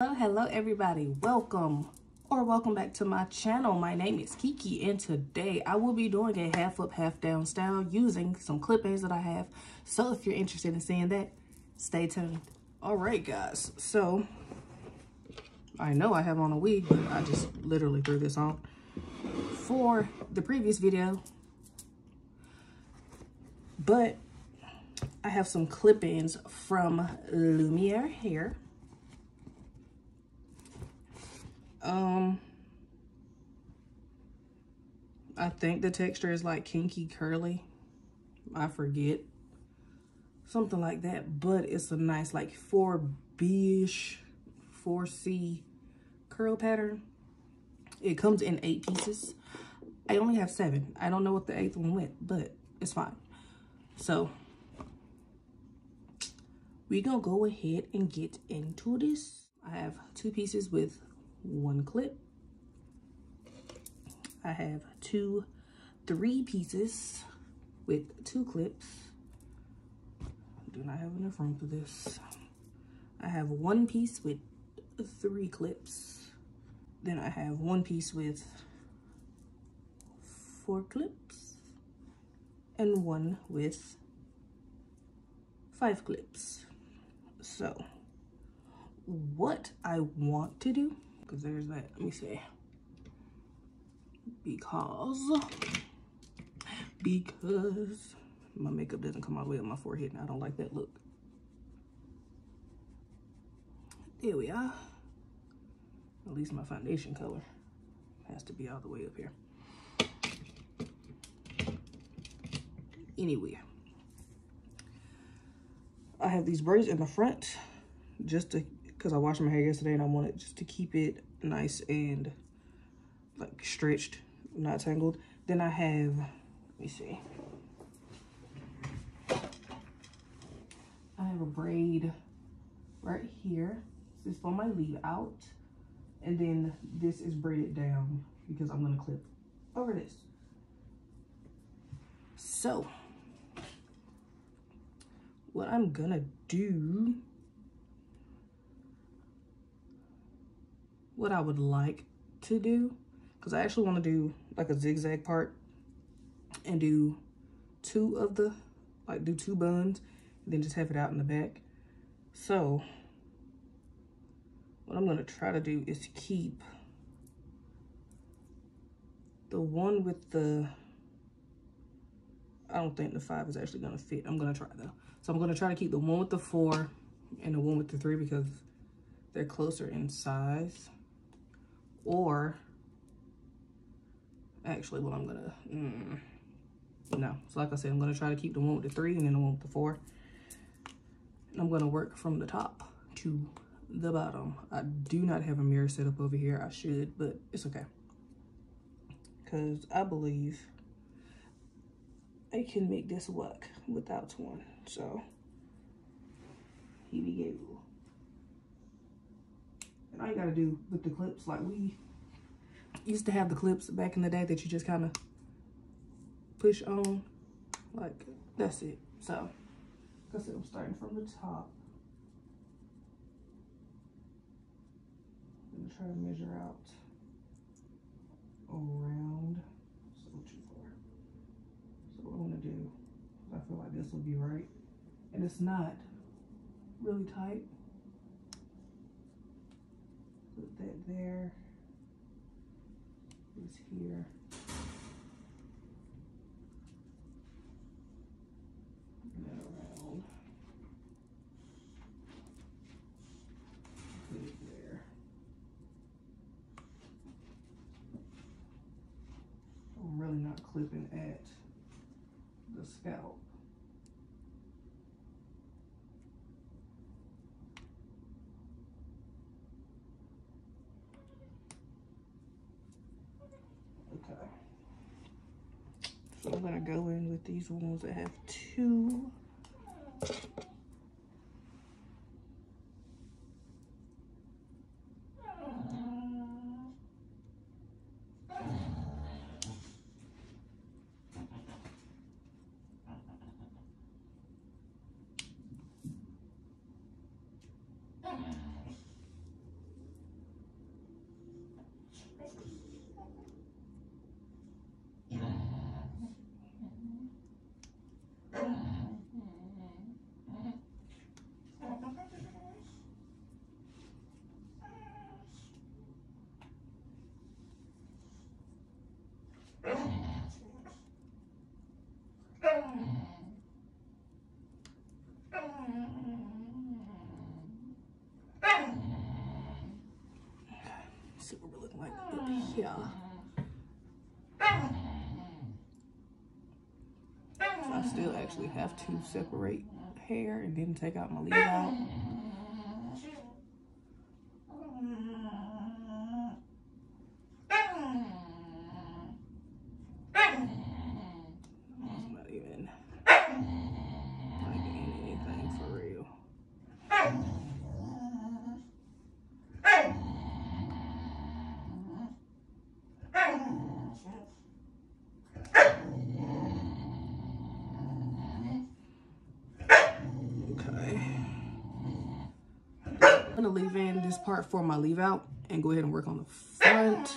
Hello, hello everybody. Welcome or welcome back to my channel. My name is KeKe and today I will be doing a half up, half down style using some clip-ins that I have. So if you're interested in seeing that, stay tuned. All right, guys. So I know I have on a wig, but I just literally threw this on for the previous video. But I have some clip-ins from Lumiere Hair. Um, I think the texture is like kinky curly. I forget. Something like that. But it's a nice like 4B-ish, 4C curl pattern. It comes in eight pieces. I only have seven. I don't know what the eighth one went, but it's fine. So, we're gonna go ahead and get into this. I have two pieces with one clip. I have two, three pieces with two clips. Do not have enough room for this. I have one piece with three clips. Then I have one piece with four clips and one with five clips. So what I want to do because there's that. Let me see. Because, because my makeup doesn't come all the way up my forehead and I don't like that look. There we are. At least my foundation color has to be all the way up here. Anywhere. I have these braids in the front just to because I washed my hair yesterday and I wanted just to keep it nice and like stretched, not tangled. Then I have, let me see. I have a braid right here. This is for my leave out. And then this is braided down because I'm gonna clip over this. So, what I'm gonna do what I would like to do because I actually want to do like a zigzag part and do two of the like do two buns and then just have it out in the back. So what I'm going to try to do is keep the one with the I don't think the five is actually going to fit. I'm going to try though. So I'm going to try to keep the one with the four and the one with the three because they're closer in size or actually what i'm gonna mm, no. So like i said i'm gonna try to keep the one with the three and then the one with the four. And i'm gonna work from the top to the bottom. I do not have a mirror set up over here. I should but it's okay. Because i believe i can make this work without one. So here we go all you gotta do with the clips, like we used to have the clips back in the day that you just kind of push on. Like, that's it. So, like I said, I'm starting from the top. I'm gonna try to measure out around so too far. So what I'm gonna do, I feel like this will be right. And it's not really tight put that there. Is here. And around. There. I'm really not clipping at the scalp. So I'm gonna go in with these ones that have two. Here. So I still actually have to separate hair and then take out my leave out. Gonna leave in this part for my leave out and go ahead and work on the front.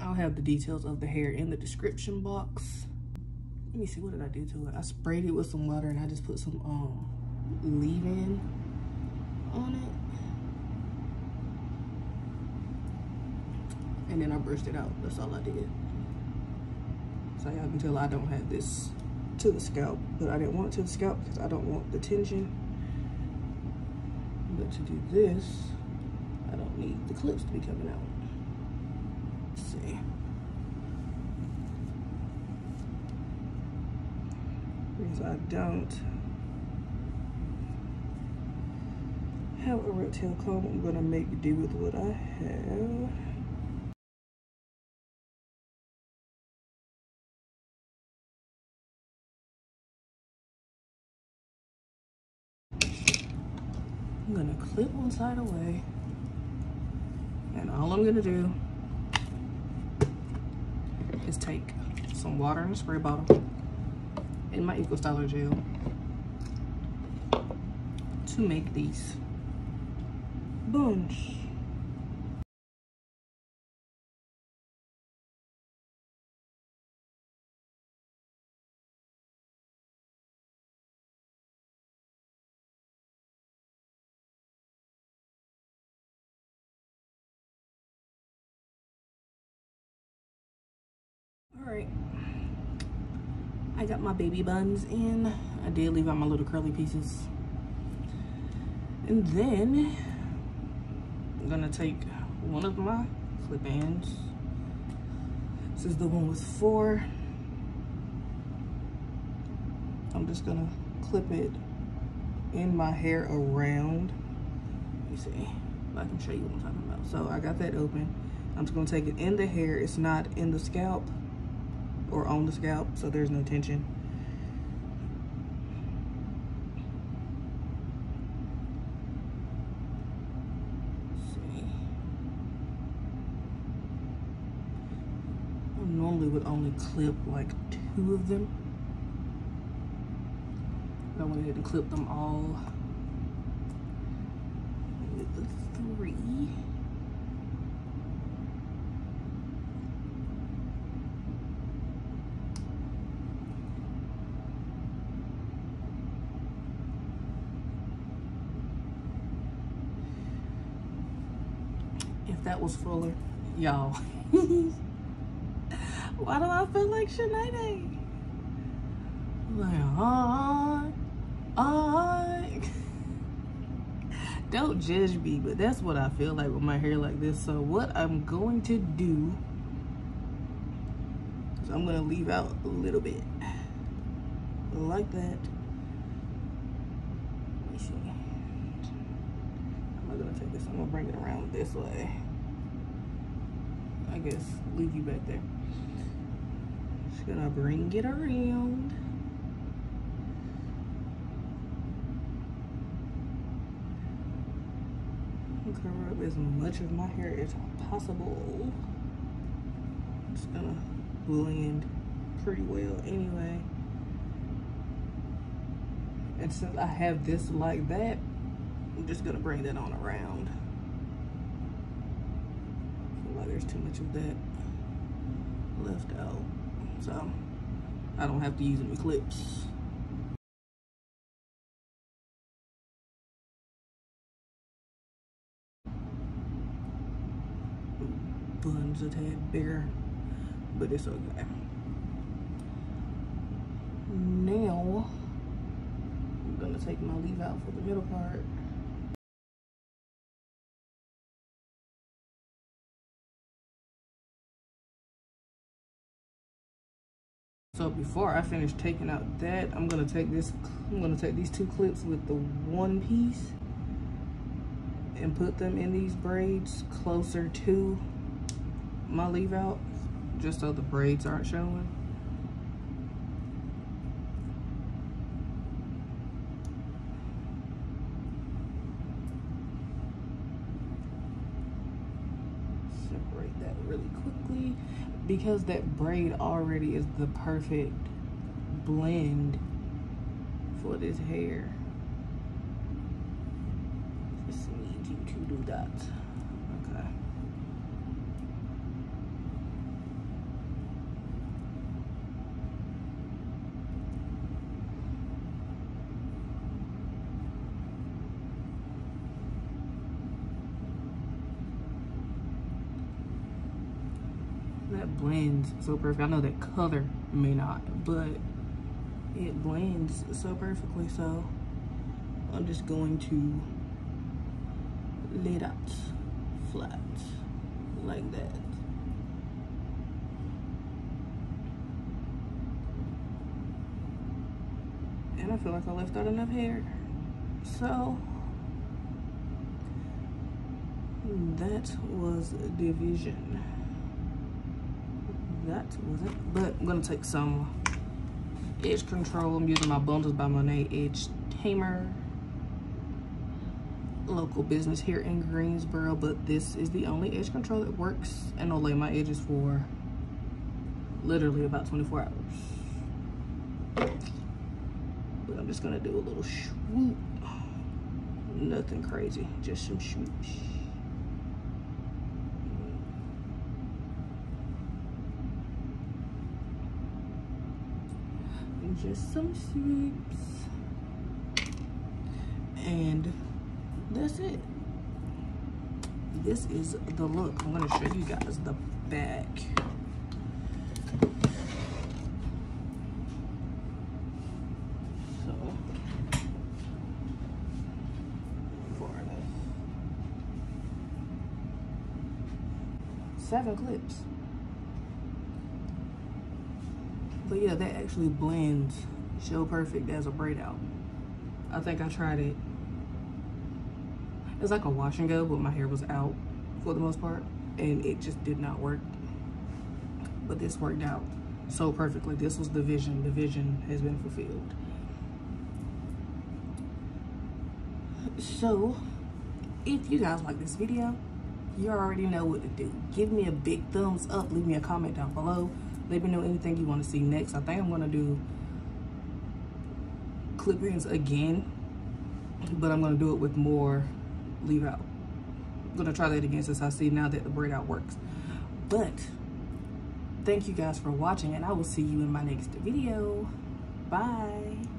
I'll have the details of the hair in the description box. Let me see, what did I do to it? I sprayed it with some water and I just put some um leave-in on it. And then I brushed it out. That's all I did. So y'all can tell I don't have this to the scalp, but I didn't want it to the scalp because I don't want the tension. But to do this, I don't need the clips to be coming out. Let's see. Because I don't have a red tail comb, I'm gonna make do with what I have. Clip one side away. And all I'm gonna do is take some water in a spray bottle in my Eco Styler gel to make these buns. All right. I got my baby buns in. I did leave out my little curly pieces. And then I'm gonna take one of my clip-ins. This is the one with four. I'm just gonna clip it in my hair around. Me see I can show you what I'm talking about. So I got that open. I'm just gonna take it in the hair. It's not in the scalp or on the scalp, so there's no tension. Normally would only clip like two of them. I went ahead and clip them all with the three. That was fuller. Y'all. Why do I feel like Sinead? Like, ah, ah. Don't judge me, but that's what I feel like with my hair like this. So what I'm going to do is I'm going to leave out a little bit. Like that. Let me see. I'm going to take this, I'm going to bring it around this way. I guess leave you back there. Just gonna bring it around. Cover up as much of my hair as possible. It's gonna blend pretty well anyway. And since I have this like that, I'm just gonna bring that on around there's too much of that left out. So I don't have to use any clips. bun's a tad bigger, but it's okay. Now, I'm gonna take my leave out for the middle part. So before I finish taking out that, I'm gonna take this, I'm gonna take these two clips with the one piece and put them in these braids closer to my leave out, just so the braids aren't showing. Separate that really quickly because that braid already is the perfect blend for this hair. Just need you to do that. Okay. That blends so perfect. I know that color may not, but it blends so perfectly. So I'm just going to lay it out flat like that. And I feel like I left out enough hair. So that was division that was it? But i'm gonna take some edge control. I'm using my bundles by monet edge tamer. Local business here in greensboro but this is the only edge control that works and i'll lay my edges for literally about 24 hours. But i'm just gonna do a little swoop nothing crazy just some swoops just some sweeps and that's it. This is the look. I'm to show you guys the back. So seven clips but yeah, that actually blends so perfect as a braid out. I think I tried it. It's like a wash and go, but my hair was out for the most part and it just did not work. But this worked out so perfectly. This was the vision. The vision has been fulfilled. So, if you guys like this video, you already know what to do. Give me a big thumbs up. Leave me a comment down below. Let me know anything you want to see next. I think I'm going to do clip ins again, but I'm going to do it with more leave out. I'm going to try that again since I see now that the braid out works. But thank you guys for watching and I will see you in my next video. Bye.